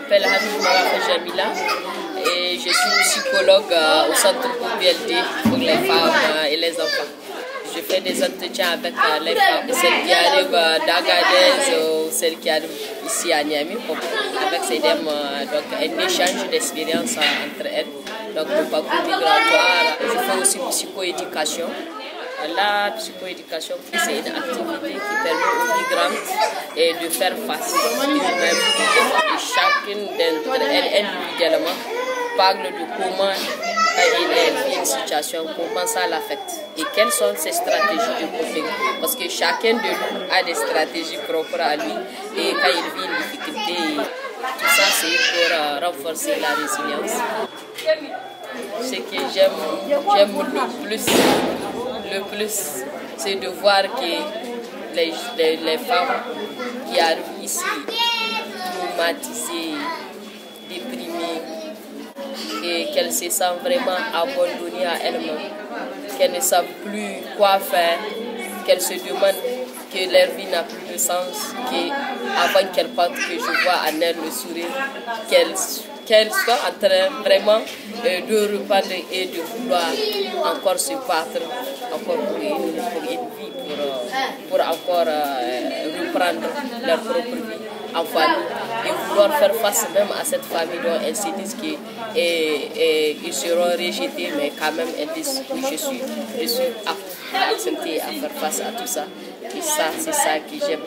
m'appelle Hamid Marafa Jamila et je suis psychologue euh, au centre BLD pour les femmes euh, et les enfants. Je fais des entretiens avec euh, les femmes, celles qui arrivent d'Agadez ou celles qui arrivent ici à Niamey. Avec ces dames, donc un échange d'expériences entre elles. Donc le parcours migratoire, je fais aussi psychoéducation. La psychoéducation, c'est une activité qui permet aux migrantes de faire face eux-mêmes. Et chacune d'entre elles, individuellement, parle de comment elle vit une situation, comment ça l'affecte et quelles sont ses stratégies de coping. Parce que chacun de nous a des stratégies propres à lui et quand il vit une difficulté, tout ça c'est pour renforcer la résilience. Ce que j'aime le plus, le plus, c'est de voir que les, femmes qui arrivent ici traumatisées, déprimées, et qu'elles se sentent vraiment abandonnées à elles-mêmes, qu'elles ne savent plus quoi faire, qu'elles se demandent que leur vie n'a plus de sens, qu'avant qu'elles partent, que je vois en elles le sourire, qu'elles qu'elles soient en train vraiment euh, de reprendre et de vouloir encore se battre encore pour une, pour une vie, pour, euh, pour encore euh, reprendre leur propre vie en famille et vouloir faire face même à cette famille dont elles se disent qu'ils seront rejetés, mais quand même elles disent que je suis, je suis apte à à faire face à tout ça. Et ça, c'est ça que j'aime.